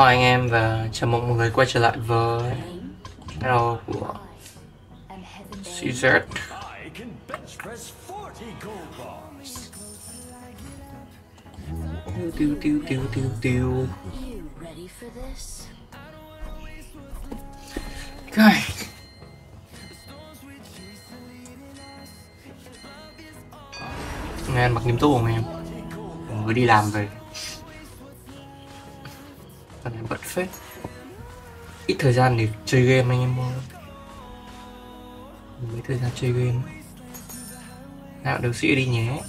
Hi anh em và chào mừng mọi người quay trở lại với channel của CZ Tiêu tiêu tiêu tiêu tiêu Okay. Nghe mặc nghiêm túc không em? Mới đi làm về. Tuần này bận phết. Ít thời gian để chơi game anh em ơi. Mấy thời gian chơi game. Nào được sĩ đi nhé.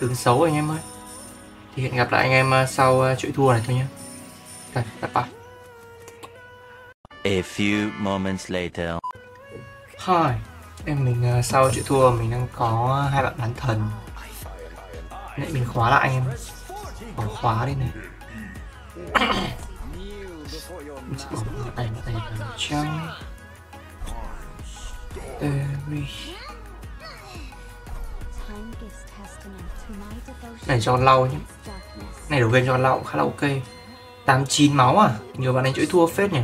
Tướng xấu anh em ơi. Thì hẹn gặp lại anh em uh, sau uh, chuỗi thua này thôi nhé. Đây, bye bye A few moments later. Hi, em mình uh, sau chuỗi thua mình đang có hai bạn bán thần Nãy mình khóa lại anh em. Bỏ khóa đi này. Mình sẽ bỏ cái ảnh này vào trong Every Này cho lau nhé. Này đầu game cho lau cũng khá là ok. 89 máu à? Nhiều bạn đánh chuỗi thua phết nhỉ?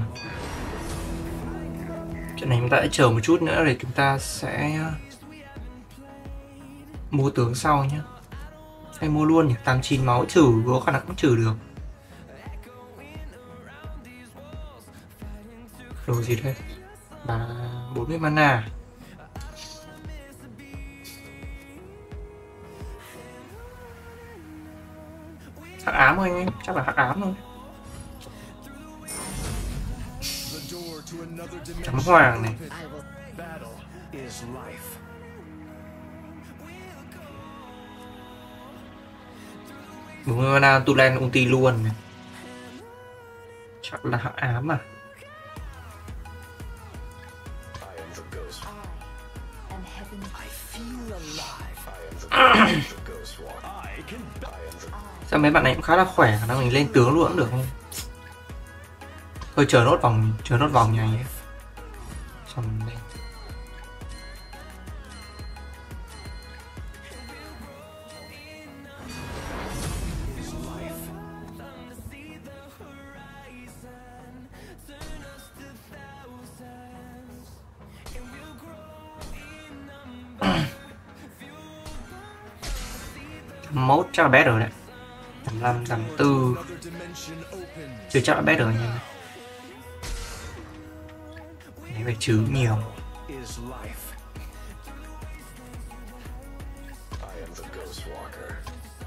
Trận này chúng ta sẽ chờ một chút nữa để chúng ta sẽ à, Mua tướng sau nhé hay mua luôn nhỉ? 89 máu trừ, có khả năng cũng trừ được. Đồ gì đây? Là 40 mana. Hắc ám thôi anh em Chắc là hắc ám thôi. Chấm hoàng này. Đúng rồi, tu len ulti luôn này. Chắc là hắc ám à? Sao mấy bạn này cũng khá là khỏe Khả năng mình lên tướng luôn cũng được không? Thôi chờ nốt vòng Chờ nốt vòng này nhé Xong lên chắc là bé rồi đấy tầm năm, tầm tư. Chưa chắc là bé rồi nha Đấy phải trừ nhiều Bạch life.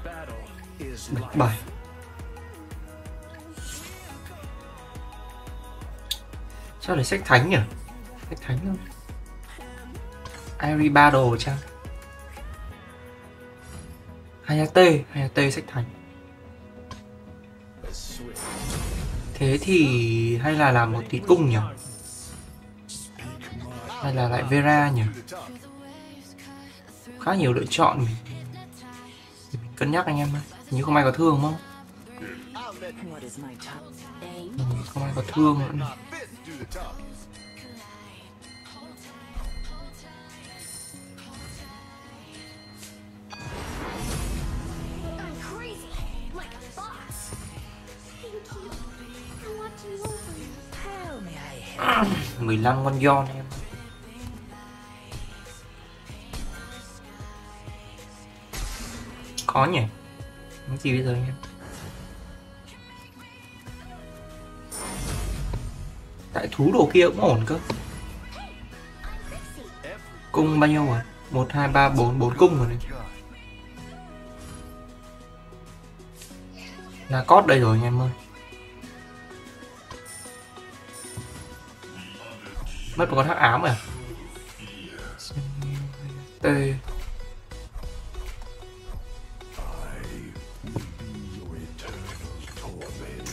Battle is life. 7 Sao lại sách thánh nhỉ? Sách thánh thôi Airy Battle chăng? Hayate, Hayate sách thánh Thế thì hay là làm một tí cung nhỉ? Hay là lại Vera nhỉ? Khá nhiều lựa chọn mình mình cân nhắc anh em ơi như không ai có thương không? Ừ, không ai có thương nữa 15 con giòn em. Có nhỉ? Cái gì bây giờ em? Tại thú đồ kia cũng ổn cơ. Cung bao nhiêu rồi? 1, 2, 3, 4, 4 cung rồi này. Là cót đây rồi anh em ơi. Mất một con hắc ám rồi à? T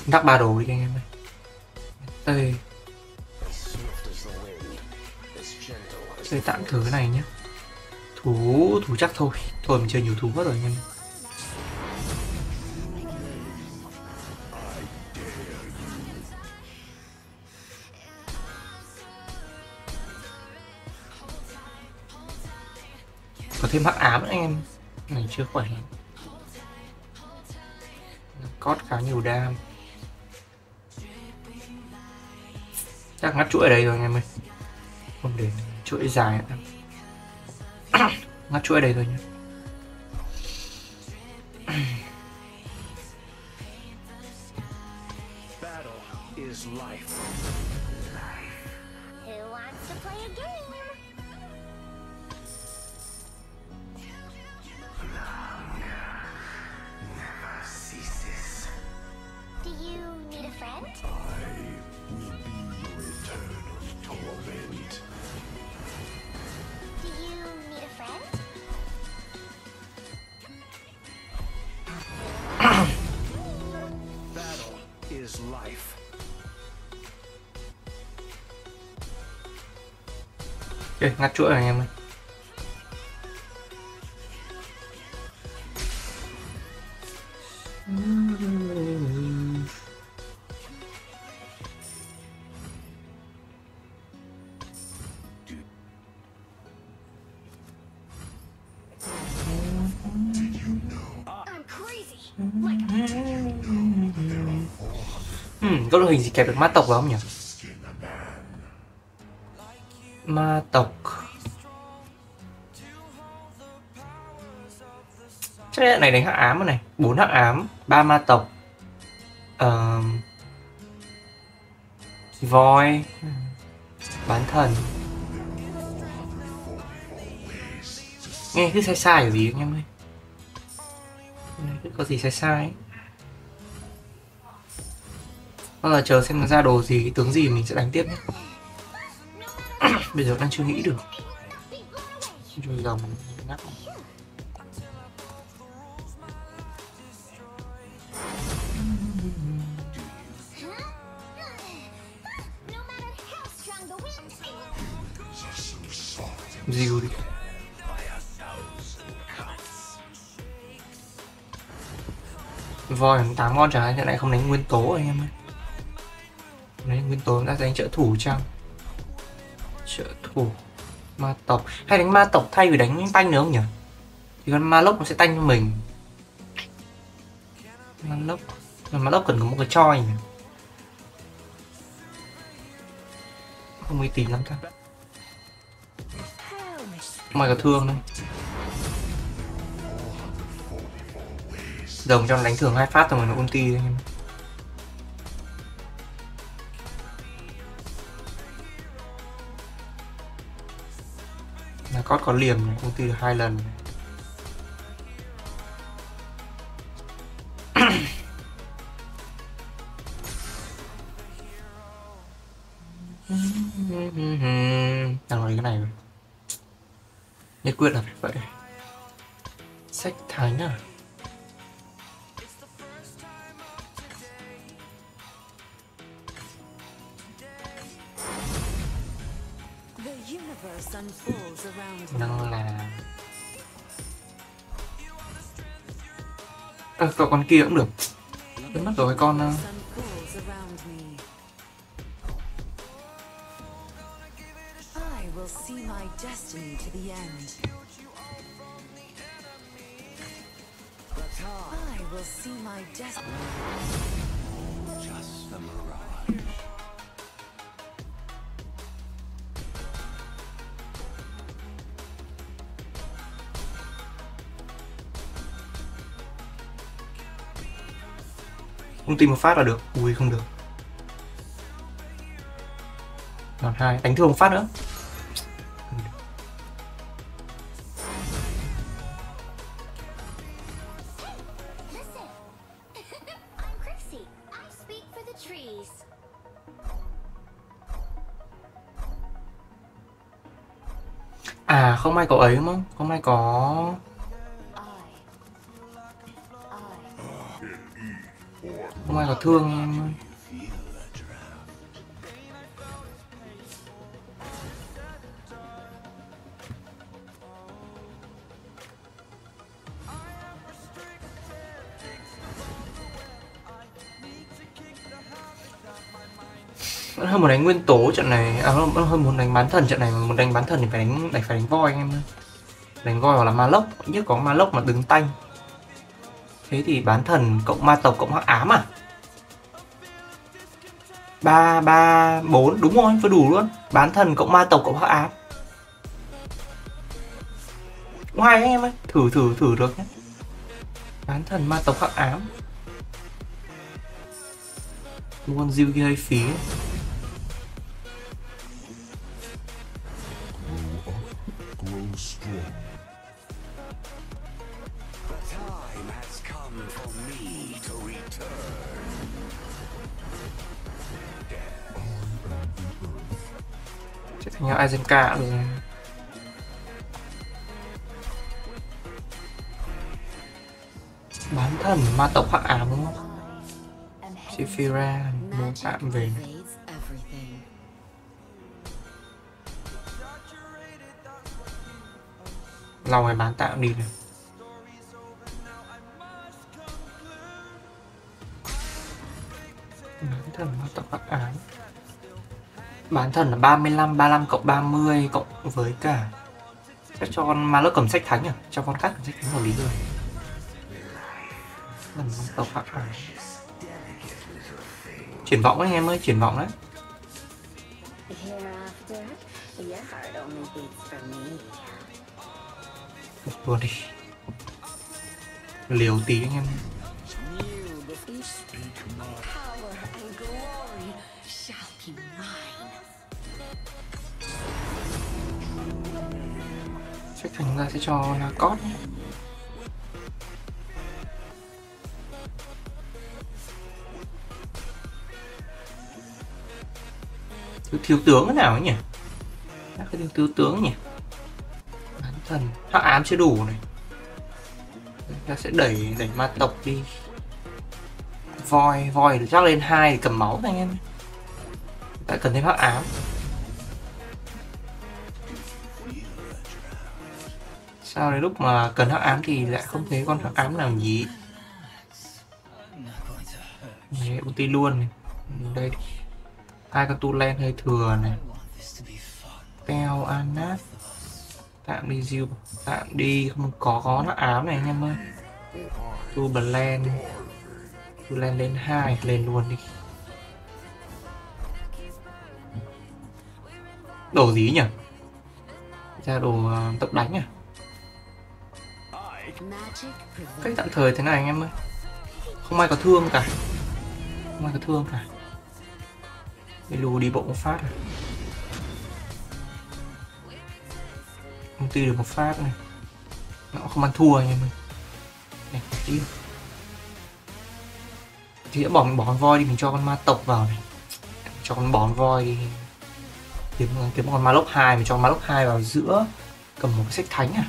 Đắc ba đồ đi anh em ơi. T Chơi tạm thử cái này nhé. Thú, thú chắc thôi. Thôi mình chơi nhiều thú hết rồi anh em. em. Này chưa khỏe. Cót khá nhiều đam. Chắc ngắt chuỗi ở đây rồi anh em ơi không để chuỗi dài ngắt chuỗi ở đây rồi nhé is life. Ok, ngắt chuỗi rồi anh em ơi Hmm, gì kẹp được ma tộc vào không nhỉ? Ma tộc. Chắc là này đánh hắc ám rồi này. Bốn hắc ám ba ma tộc. Ờ, Voi Bán thần. Nghe cứ sai sai ở gì anh em ơi. Cứ có gì sai sai. ấy hoặc là chờ xem nó ra đồ gì, tướng gì mình sẽ đánh tiếp nhé. Bây giờ đang chưa nghĩ được. Chui rồng ngắt. no đi. Voi tám con chẳng lại không đánh nguyên tố anh em ơi đấy nguyên tố đã đánh trợ thủ chăng? Trợ thủ ma tộc hay đánh ma tộc thay vì đánh tanh nữa không nhỉ? Thì con ma lốc nó sẽ tanh cho mình. Ma lốc, mà ma lốc cần có một cái choi nhỉ? Không uy tín lắm ta. Mày có thương đây. Rồng trong đánh thường hai phát rồi mà nó ulti đấy em. Cót có liềm này, ty được hai lần. Đang nói cái này. Nhất quyết là phải vậy. Sách thánh à? Năng là Ờ, cậu con kia cũng được Quên mất rồi con ờ. I will see my destiny to the end. Không tin một phát là được. Ui, không được. Còn hai. Đánh thương một phát nữa. À không may có ấy đúng không? Không may có không ai có thương em ơi Vẫn hơn muốn đánh nguyên tố trận này. À vẫn hơn muốn đánh bán thần trận này, mà muốn đánh bán thần thì phải đánh phải phải đánh voi anh em ơi. Đánh voi hoặc là ma lốc. Nhất có ma lốc mà đứng tanh thế thì bán thần cộng ma tộc cộng hắc ám à? Ba ba, bốn, đúng rồi, vừa đủ luôn. Bán thần cộng ma tộc cộng hắc ám. Ngoài anh em ơi, thử thử thử được nhé. Bán thần ma tộc hắc ám. Mua diêu kia hơi phí. ấy. Azenka thành ừ. nhau Aizenka rồi bán thần ma tộc hắc ám đúng không? Sephira mua tạm về. Lòng này bán tạm đi này. Bán thần ma tộc hắc ám bán thần là 35 35 cộng 30 cộng với cả chắc cho con ma lớp cầm sách thánh à cho con cắt cầm sách thánh hợp lý rồi Lần ma tộc hắc ám triển vọng đấy em ơi triển vọng đấy. Hereafter, luôn đi. Liều tí anh em. Chắc ra sẽ cho là cót nhé. thiếu, thiếu tướng thế nào ấy nhỉ? Các cái thiếu, thiếu tướng nhỉ? Bán thần. Hắc ám chưa đủ này. Ta sẽ đẩy đẩy ma tộc đi. Voi voi được chắc lên hai cầm máu anh em tại cần thêm hắc ám. Sao đến lúc mà cần hắc ám thì lại không thấy con hắc ám làm gì, Đấy, ulti luôn này. Đây. Hai con tu len hơi thừa này. Teo anat. Tạm đi diêu tạm đi không có có nó ám này anh em ơi. Tu bần len tu len lên hai lên luôn đi. Đồ gì nhỉ? Ra đồ ờ, tập đánh à? Cách tạm thời thế này anh em ơi. Không ai có thương cả. Không ai có thương cả. Đi lù đi bộ một phát này. Công ty được một phát này. Nó không ăn thua anh em ơi. Này tí thì đã bỏ bỏ con voi đi, mình cho con ma tộc vào này. Cho con bón voi đi. Kiếm kiếm con ma lốc hai, mình cho con ma lốc hai vào giữa cầm một cái sách thánh à.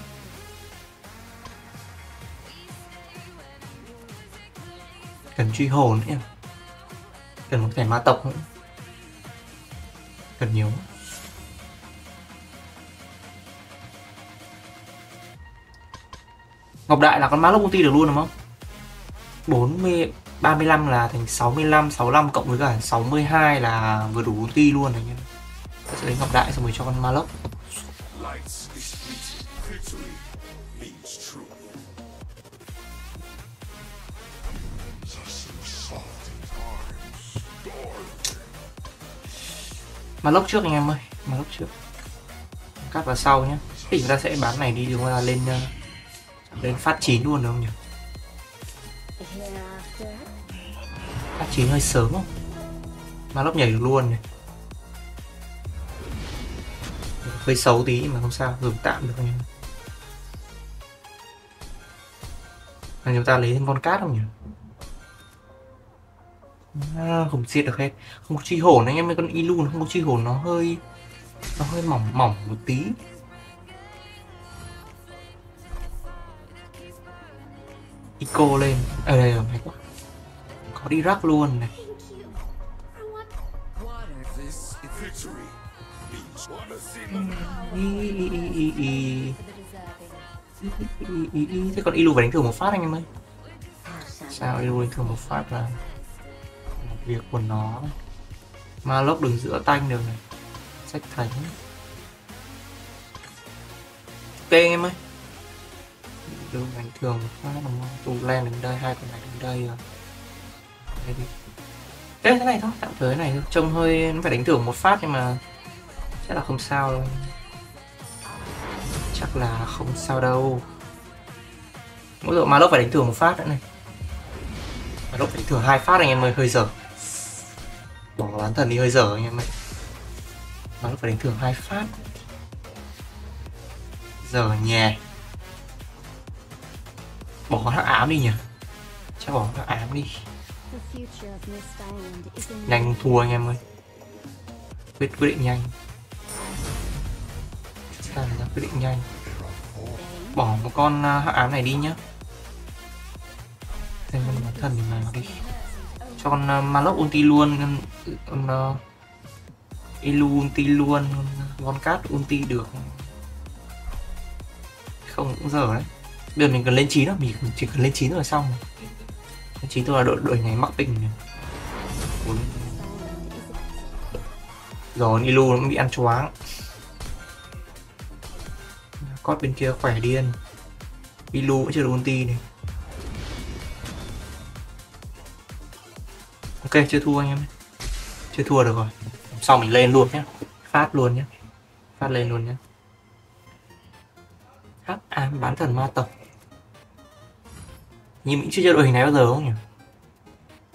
Cần truy hồn em cần một thẻ ma tộc nữa cần nhiều Ngọc Đại là con mã lốc công ty được luôn đúng không? 40 35 là thành 65 65 cộng với cả 62 là vừa đủ công ty luôn này anh em. Sẽ lấy Ngọc Đại xong rồi cho con ma lốc. Mà lốc trước anh em ơi, mà lốc trước. Cắt vào sau nhé. Thì chúng ta sẽ bán này đi chúng ta lên ờ, lên phát chín luôn được không nhỉ? Phát chín hơi sớm không? mà lốc nhảy được luôn này. Hơi xấu tí mà không sao, dùng tạm được anh em. Chúng ta lấy thêm con cát không nhỉ? À, không diệt được hết. Không có chi hồn anh em ơi, con Ilu nó không có chi hồn nó hơi Nó hơi mỏng mỏng một tí. Ico lên. Ờ đây rồi, hay quá Có đi rắc luôn này. Thế còn Ilu phải đánh thử một phát anh em ơi. Sao Ilu đánh thử một phát là Việc của nó. Ma lốc đường giữa tanh được này. Sách thánh. Ok anh em ơi. Đường đánh thường khá phát ngon tù len đến đây hai con này đến đây rồi. Đây đi. Ê, thế này thôi tạm thời này thôi. Trông hơi nó phải đánh thưởng một phát nhưng mà chắc là không sao đâu. Chắc là không sao đâu. Mỗi độ mà lốc phải đánh thưởng một phát nữa này. Mà lốc phải đánh thưởng hai phát anh em ơi hơi dở bỏ bán thần đi hơi dở anh em ơi. Lốc phải đánh thưởng hai phát. Giờ nhè bỏ con hắc ám đi nhỉ? Chắc bỏ hắc ám đi. Nhanh thua anh em ơi. Quyết quyết định nhanh. Sao ra quyết định nhanh. Bỏ một con uh, hắc ám này đi nhá. Thêm con bán thần này vào đi cho con ờ, malok ulti luôn con, con uh, ờ, ilu ulti luôn con cát ulti được. Không cũng dở đấy. Bây giờ mình cần lên 9 rồi mình chỉ cần lên 9 rồi xong lên 9 tôi là đội đội này mắc tình này Ủa, Island rồi Nilu nó bị ăn choáng. Cót bên kia khỏe điên. Nilu cũng chưa được ulti này. Ok, chưa thua anh em Chưa thua được rồi. Sau mình lên luôn nhé Phát luôn nhé Phát lên luôn nhé Hắc an bán thần ma tộc. Nhưng mình chưa chơi đội hình này bao giờ không nhỉ?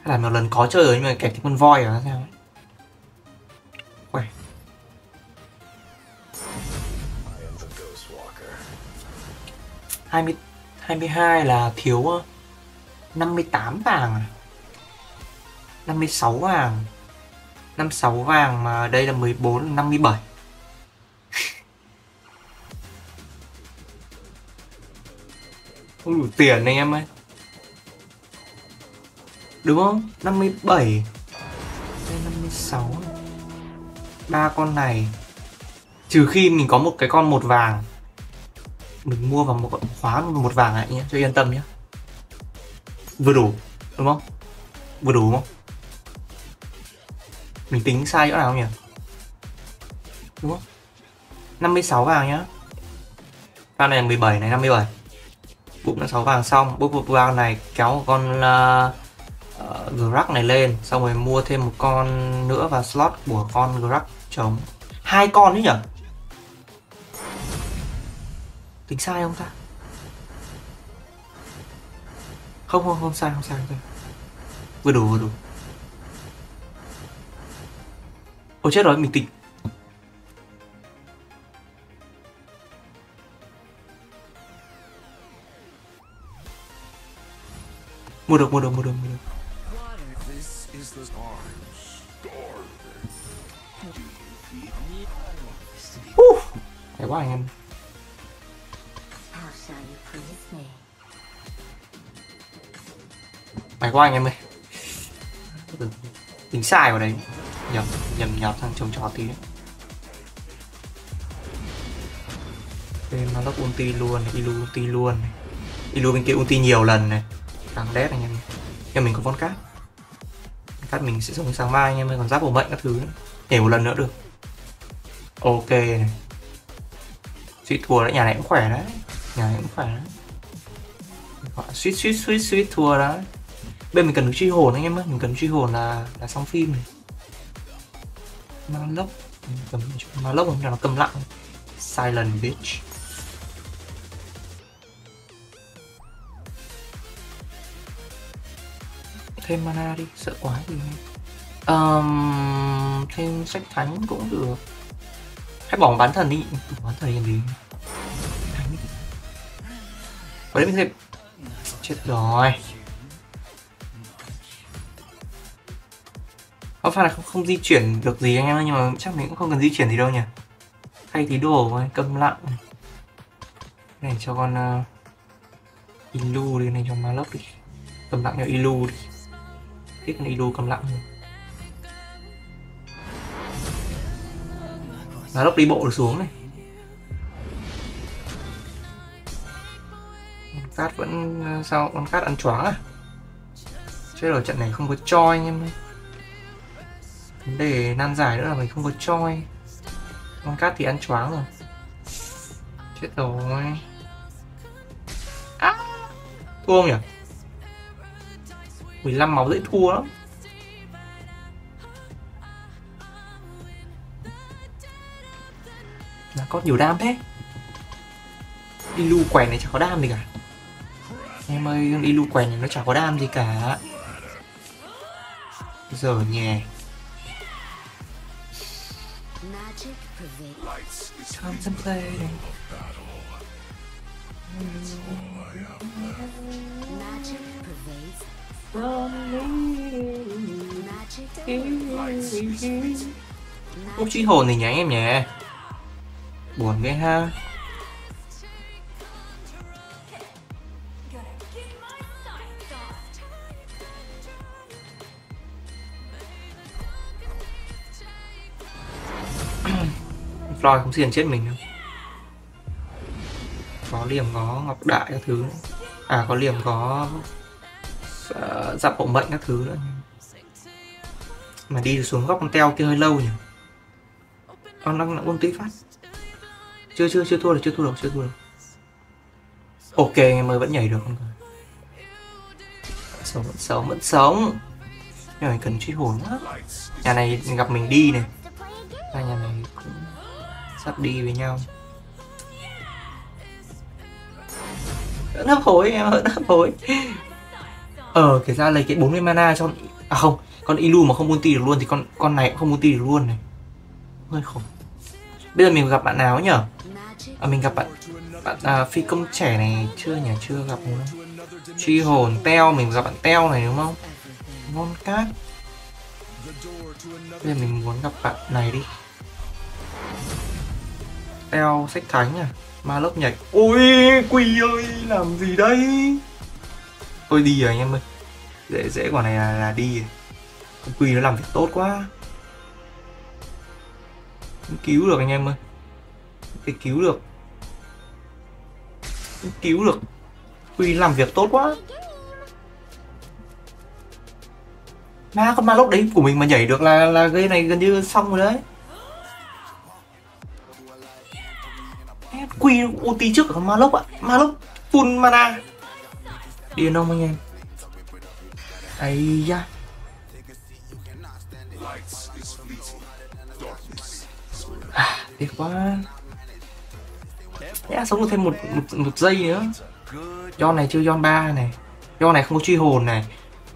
Hay là một lần có chơi rồi nhưng mà kẹp cái con voi à sao ấy? Khỏe I am the Ghost Walker. 20 22 là thiếu ờ, 58 vàng à? 56 vàng. 56 vàng mà đây là 14 57 Không đủ tiền anh em ơi. Đúng không? 57 Đây 56 ba con này. Trừ khi mình có một cái con một vàng. Mình mua vào một khóa một vàng lại nhé, cho yên tâm nhé. Vừa đủ, đúng không? Vừa đủ đúng không? Mình tính sai chỗ nào không nhỉ? Đúng không? 56 vàng nhá. Vàng này là 17 này 57 bụng đã 6 vàng xong Bụng bút vàng này kéo một con uh, uh, Grack này lên xong rồi mua thêm một con nữa và slot của con Grack trống. Hai con đấy nhỉ? Tính sai không ta? Không không không sai không sai không sai vừa đủ vừa đủ. Ôi chết rồi mình tỉnh. Mua được mua được mua được mua được. Uh, hay quá anh em. Hay quá anh em ơi. Ừ, Tính sai vào đấy. Nhầm nhầm nhạt sang trồng trò tí. Đấy Bên nó lốc ulti luôn Ilu ulti luôn Ilu bên kia ulti nhiều lần này. Đáng đét anh em. Nhưng mình có con cát. Cát mình sẽ sống sáng mai anh em Còn giáp bổ mệnh các thứ. Nữa. Nhảy một lần nữa được. Ok này. Suýt thua đấy, nhà này cũng khỏe đấy. Nhà này cũng khỏe đấy. Suýt suýt suýt suýt thua đấy. Bên mình cần được truy hồn anh em ơi, mình cần truy hồn là là xong phim này. Ma lốc, cầm ma lốc là nó cầm lặng. Silent bitch. Thêm mana đi, sợ quá gì um, thêm sách thánh cũng được. Hãy bỏ bán thần đi. Bán thần làm gì? Thánh ở đấy mình thêm. Chết rồi. Có phải là không, không di chuyển được gì anh em ơi, nhưng mà chắc mình cũng không cần di chuyển gì đâu nhỉ? Thay tí đồ ấy, câm lặng này, này cho con uh, ilu đi này cho malok đi. Câm lặng cho ilu đi. Thích con ilu câm lặng thôi đi bộ được xuống này. Con cát vẫn ờ, sao con cát ăn choáng à? Chơi ở trận này không có cho anh em ơi vấn đề nan giải nữa là mình không có choi. Con cát thì ăn choáng rồi. Chết rồi. À! thua không nhỉ? 15 máu dễ thua lắm. Là có nhiều đam thế. Đi quèn này chả có đam gì cả. Em ơi đi lu quèn này nó chả có đam gì cả. Giờ nhè. Contemplating. Magic. Magic Không truy hồn thì nhá em nhé Buồn ghê ha Floyd không xiên chết mình đâu. Có liềm có ngọc đại các thứ. Nữa. À có liềm có uh, Giáp hộ mệnh các thứ nữa. Mà đi xuống góc con teo kia hơi lâu nhỉ? Con đang nặng tí phát. Chưa chưa chưa thua được chưa thua được chưa thua được. Ok em ơi vẫn nhảy được. Không Sống vẫn sống vẫn sống. Nhưng mà cần truy hồn quá. Nhà này gặp mình đi này sắp đi với nhau. Vẫn hấp hối em vẫn hấp hối. Ờ kể ra lấy cái 40 mana cho À không Con Ilu mà không ulti được luôn thì con con này cũng không ulti được luôn này. Hơi khổ Bây giờ mình gặp bạn nào nhở? À mình gặp bạn Bạn à, phi công trẻ này chưa nhỉ? Chưa gặp đúng Truy hồn Teo mình gặp bạn Teo này đúng không. Ngon cát. Bây giờ mình muốn gặp bạn này đi eo sách thánh à Ma lốc nhảy. Ôi quỳ ơi làm gì đây? Thôi đi rồi anh em ơi. Dễ dễ quả này là, là đi rồi. Con quỳ nó làm việc tốt quá. Không cứu được anh em ơi. Để cứu được. Không cứu được. Quỳ làm việc tốt quá. Ma con ma lốc đấy của mình mà nhảy được là là cái này gần như xong rồi đấy. Quy ulti trước của con ma lốc ạ. Ma lốc full mana. Điên không anh em? ấy da. À, tiếc quá. Nhã sống được thêm một, một một giây nữa. Yon này chưa Yon 3 này. Yon này không có truy hồn này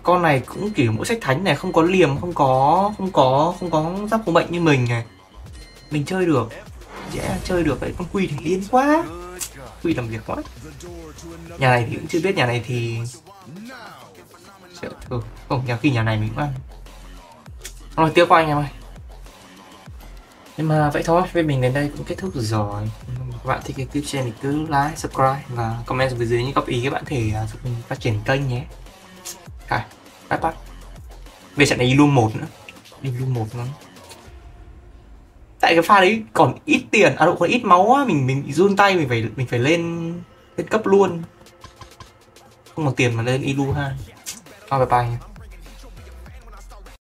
con này cũng kiểu mỗi sách thánh này không có liềm không có không có không có giáp hộ mệnh như mình này mình chơi được dễ chơi được vậy con quy thì điên quá. Quy làm việc quá. Nhà này thì cũng chưa biết nhà này thì Sợ thử không nhà khi nhà này mình cũng ăn. Rồi tiêu qua anh em ơi. Nhưng mà vậy thôi với mình đến đây cũng kết thúc rồi. Các bạn thích cái clip trên thì cứ like subscribe và comment phía dưới những góp ý các bạn thể à, giúp mình phát triển kênh nhé. À, bắt bye. Về trận này đi luôn một nữa. Đi luôn một nữa tại cái pha đấy còn ít tiền à độ còn ít máu á, mình mình run tay, mình phải mình phải lên lên cấp luôn. Không còn tiền mà lên ilu ha thôi, bye bye